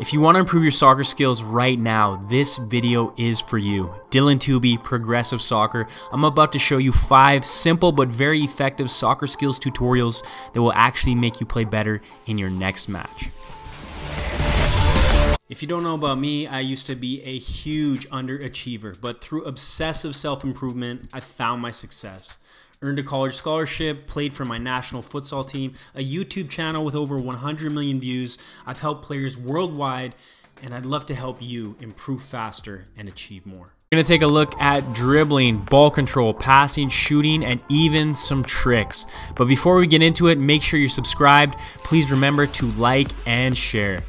If you want to improve your soccer skills right now, this video is for you. Dylan Tooby, Progressive Soccer. I'm about to show you five simple but very effective soccer skills tutorials that will actually make you play better in your next match. If you don't know about me, I used to be a huge underachiever, but through obsessive self improvement, I found my success earned a college scholarship, played for my national futsal team, a YouTube channel with over 100 million views. I've helped players worldwide, and I'd love to help you improve faster and achieve more. We're gonna take a look at dribbling, ball control, passing, shooting, and even some tricks. But before we get into it, make sure you're subscribed. Please remember to like and share.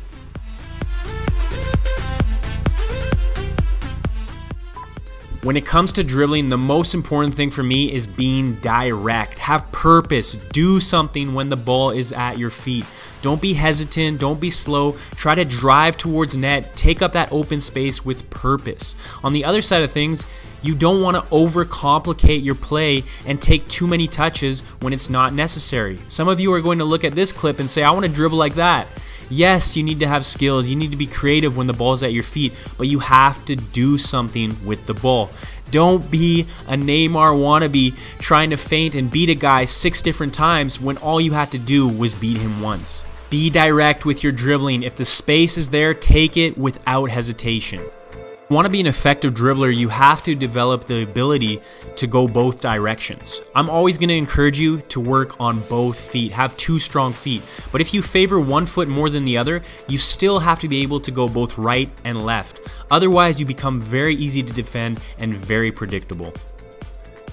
When it comes to dribbling, the most important thing for me is being direct. Have purpose. Do something when the ball is at your feet. Don't be hesitant. Don't be slow. Try to drive towards net. Take up that open space with purpose. On the other side of things, you don't want to overcomplicate your play and take too many touches when it's not necessary. Some of you are going to look at this clip and say, I want to dribble like that. Yes, you need to have skills. You need to be creative when the ball's at your feet, but you have to do something with the ball. Don't be a Neymar wannabe trying to feint and beat a guy six different times when all you had to do was beat him once. Be direct with your dribbling. If the space is there, take it without hesitation want to be an effective dribbler, you have to develop the ability to go both directions. I'm always going to encourage you to work on both feet, have two strong feet. But if you favor one foot more than the other, you still have to be able to go both right and left. Otherwise, you become very easy to defend and very predictable.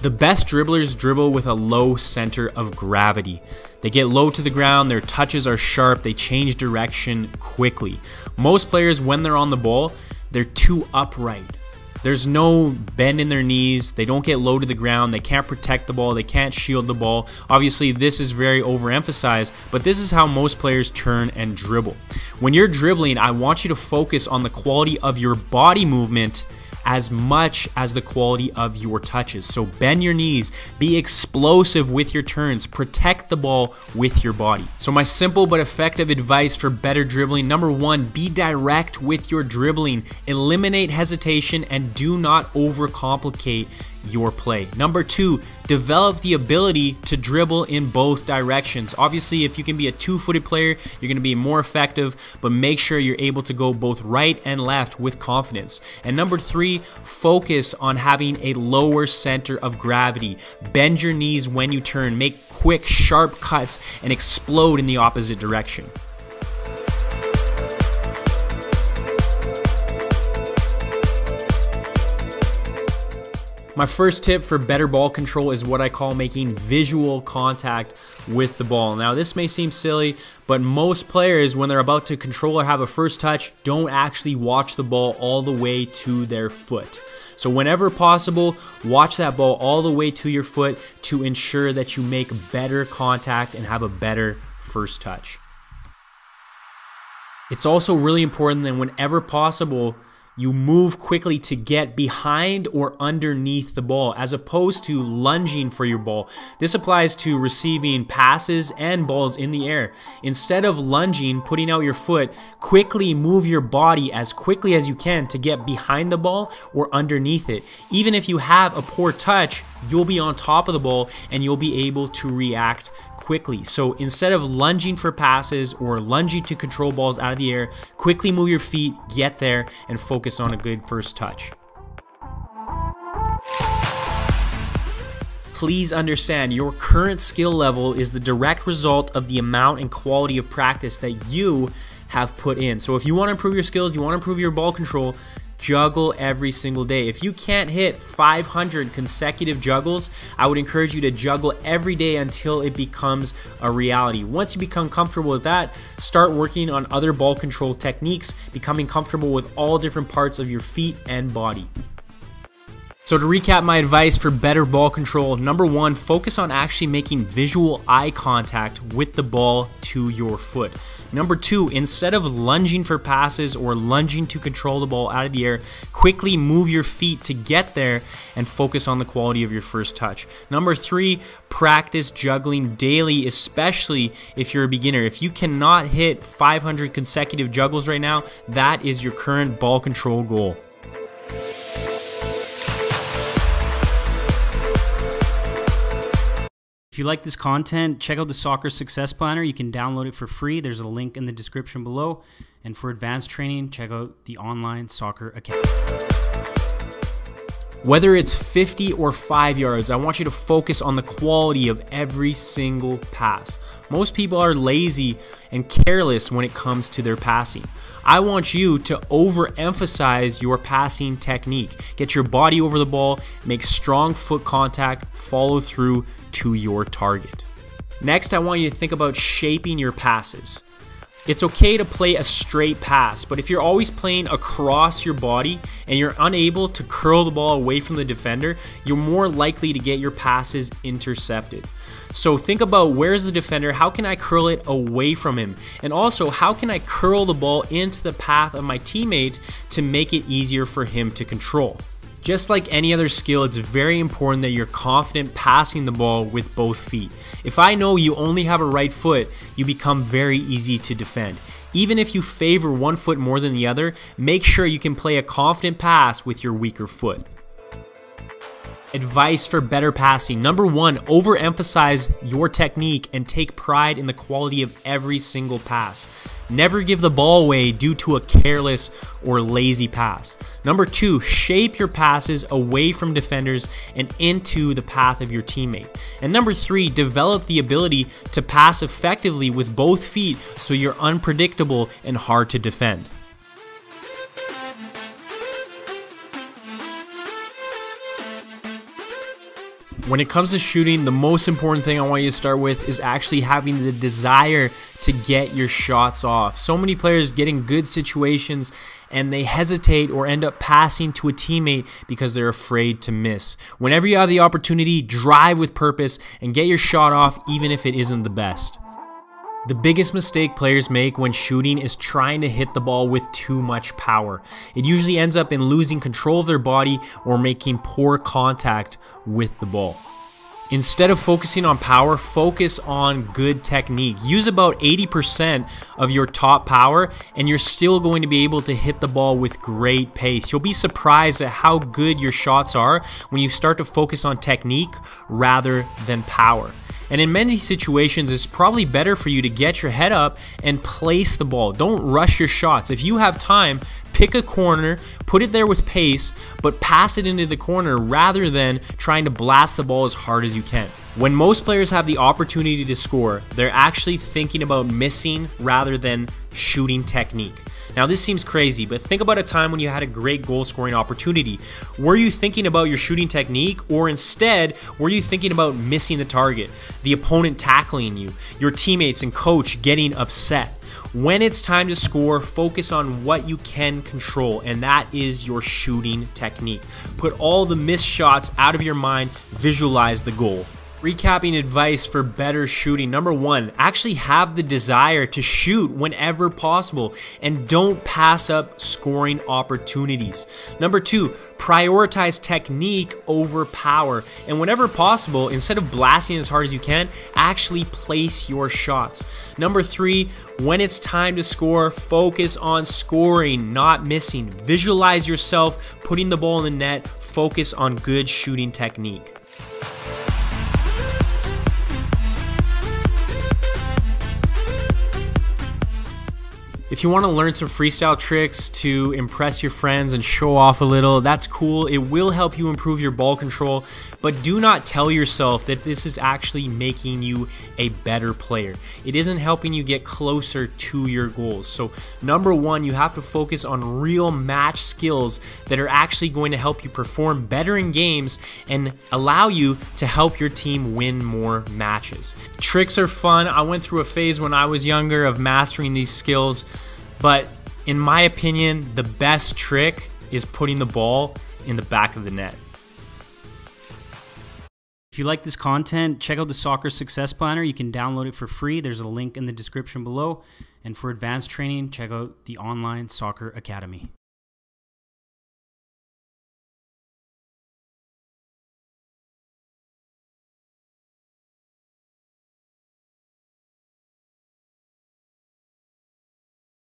The best dribblers dribble with a low center of gravity. They get low to the ground, their touches are sharp, they change direction quickly. Most players, when they're on the ball, they're too upright. There's no bend in their knees. They don't get low to the ground. They can't protect the ball. They can't shield the ball. Obviously, this is very overemphasized, but this is how most players turn and dribble. When you're dribbling, I want you to focus on the quality of your body movement as much as the quality of your touches. So bend your knees, be explosive with your turns, protect the ball with your body. So my simple but effective advice for better dribbling, number one, be direct with your dribbling, eliminate hesitation and do not overcomplicate your play. Number two, develop the ability to dribble in both directions. Obviously, if you can be a two footed player, you're going to be more effective, but make sure you're able to go both right and left with confidence. And number three, focus on having a lower center of gravity. Bend your knees when you turn, make quick, sharp cuts, and explode in the opposite direction. My first tip for better ball control is what I call making visual contact with the ball. Now, this may seem silly, but most players, when they're about to control or have a first touch, don't actually watch the ball all the way to their foot. So, whenever possible, watch that ball all the way to your foot to ensure that you make better contact and have a better first touch. It's also really important that whenever possible, you move quickly to get behind or underneath the ball as opposed to lunging for your ball. This applies to receiving passes and balls in the air. Instead of lunging, putting out your foot, quickly move your body as quickly as you can to get behind the ball or underneath it. Even if you have a poor touch, you'll be on top of the ball and you'll be able to react quickly. So instead of lunging for passes or lunging to control balls out of the air, quickly move your feet, get there, and focus on a good first touch. Please understand your current skill level is the direct result of the amount and quality of practice that you have put in. So if you want to improve your skills, you want to improve your ball control, juggle every single day. If you can't hit 500 consecutive juggles, I would encourage you to juggle every day until it becomes a reality. Once you become comfortable with that, start working on other ball control techniques, becoming comfortable with all different parts of your feet and body. So, to recap my advice for better ball control number one, focus on actually making visual eye contact with the ball to your foot. Number two, instead of lunging for passes or lunging to control the ball out of the air, quickly move your feet to get there and focus on the quality of your first touch. Number three, practice juggling daily, especially if you're a beginner. If you cannot hit 500 consecutive juggles right now, that is your current ball control goal. If you like this content, check out the Soccer Success Planner. You can download it for free. There's a link in the description below. And for advanced training, check out the online soccer academy. Whether it's 50 or 5 yards, I want you to focus on the quality of every single pass. Most people are lazy and careless when it comes to their passing. I want you to overemphasize your passing technique. Get your body over the ball, make strong foot contact, follow through, to your target. Next, I want you to think about shaping your passes. It's okay to play a straight pass, but if you're always playing across your body and you're unable to curl the ball away from the defender, you're more likely to get your passes intercepted. So think about where's the defender, how can I curl it away from him? And also, how can I curl the ball into the path of my teammate to make it easier for him to control? Just like any other skill, it's very important that you're confident passing the ball with both feet. If I know you only have a right foot, you become very easy to defend. Even if you favor one foot more than the other, make sure you can play a confident pass with your weaker foot. Advice for better passing. Number one, overemphasize your technique and take pride in the quality of every single pass. Never give the ball away due to a careless or lazy pass. Number two, shape your passes away from defenders and into the path of your teammate. And number three, develop the ability to pass effectively with both feet so you're unpredictable and hard to defend. When it comes to shooting, the most important thing I want you to start with is actually having the desire to get your shots off. So many players get in good situations and they hesitate or end up passing to a teammate because they're afraid to miss. Whenever you have the opportunity, drive with purpose and get your shot off even if it isn't the best. The biggest mistake players make when shooting is trying to hit the ball with too much power. It usually ends up in losing control of their body or making poor contact with the ball. Instead of focusing on power, focus on good technique. Use about 80% of your top power, and you're still going to be able to hit the ball with great pace. You'll be surprised at how good your shots are when you start to focus on technique rather than power. And in many situations, it's probably better for you to get your head up and place the ball. Don't rush your shots. If you have time, pick a corner, put it there with pace, but pass it into the corner rather than trying to blast the ball as hard as you can. When most players have the opportunity to score, they're actually thinking about missing rather than shooting technique. Now, this seems crazy, but think about a time when you had a great goal scoring opportunity. Were you thinking about your shooting technique, or instead, were you thinking about missing the target, the opponent tackling you, your teammates and coach getting upset? When it's time to score, focus on what you can control, and that is your shooting technique. Put all the missed shots out of your mind, visualize the goal. Recapping advice for better shooting. Number one, actually have the desire to shoot whenever possible and don't pass up scoring opportunities. Number two, prioritize technique over power. And whenever possible, instead of blasting as hard as you can, actually place your shots. Number three, when it's time to score, focus on scoring, not missing. Visualize yourself putting the ball in the net, focus on good shooting technique. If you want to learn some freestyle tricks to impress your friends and show off a little, that's cool. It will help you improve your ball control, but do not tell yourself that this is actually making you a better player. It isn't helping you get closer to your goals. So, number one, you have to focus on real match skills that are actually going to help you perform better in games and allow you to help your team win more matches. Tricks are fun. I went through a phase when I was younger of mastering these skills. But in my opinion, the best trick is putting the ball in the back of the net. If you like this content, check out the Soccer Success Planner. You can download it for free. There's a link in the description below. And for advanced training, check out the online Soccer Academy.